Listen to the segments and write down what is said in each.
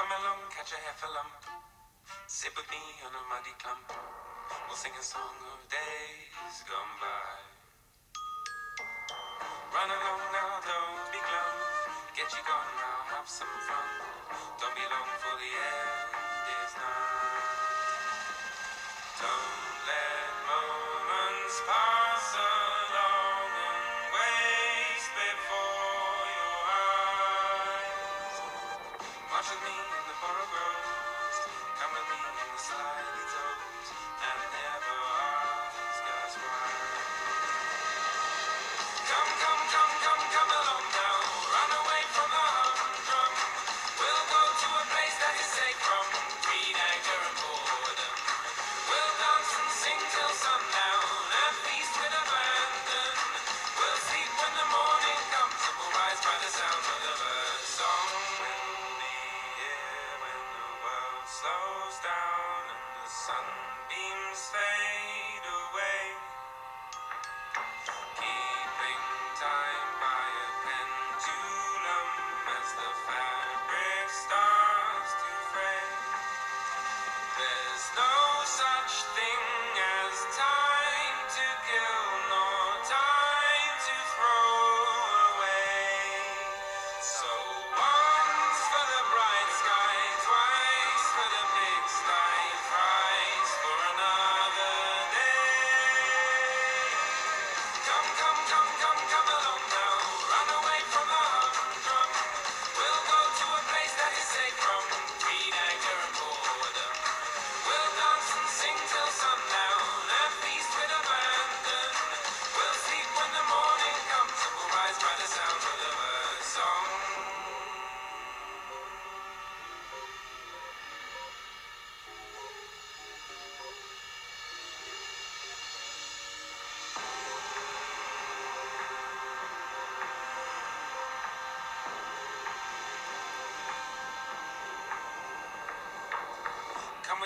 Come along, catch a half heffalump. Sit with me on a muddy clump. We'll sing a song of days gone by. Run along now, don't be glum. Get you gone now, have some fun. Don't be long for snow.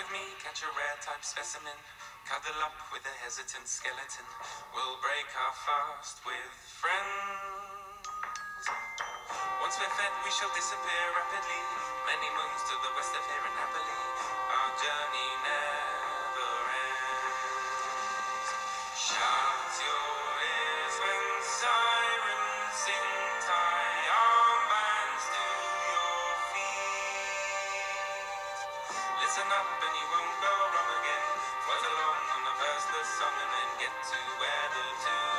with me, catch a rare type specimen. Cuddle up with a hesitant skeleton. We'll break our fast with friends. Once we're fed, we shall disappear rapidly. Many moons to the west of here in Napoli. Our journey now. Listen up and you won't go wrong again. What along on the first lesson and then get to where the two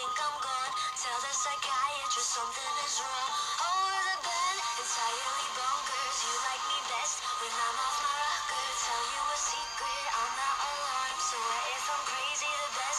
think I'm gone. Tell the psychiatrist something is wrong. Over the bed, entirely bonkers. You like me best when I'm off my rocker. Tell you a secret, I'm not alarmed. So if I'm crazy the best?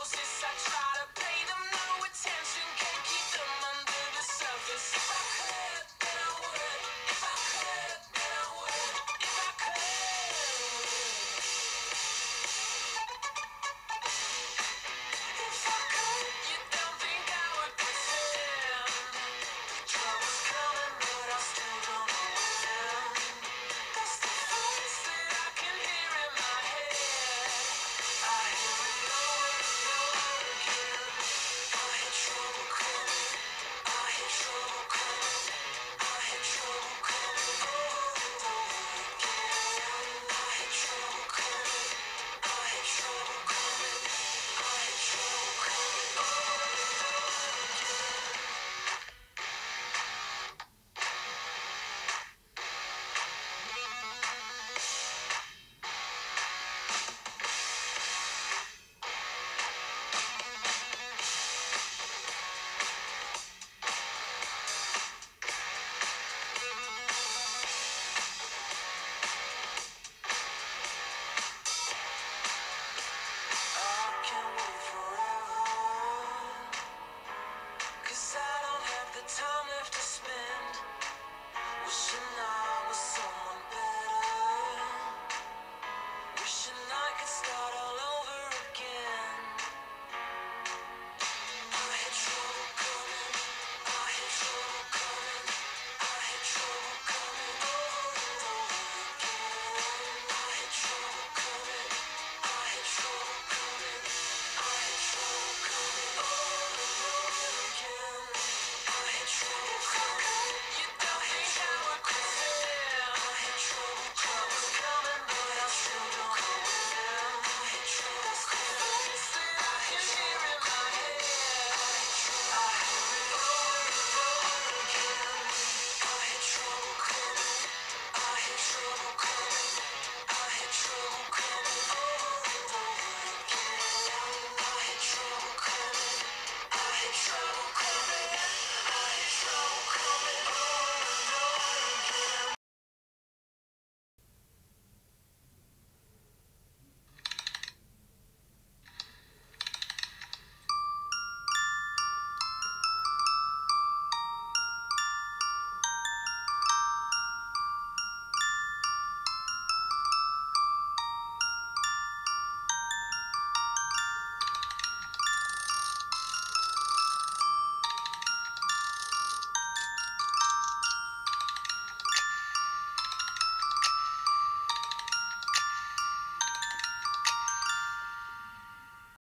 close is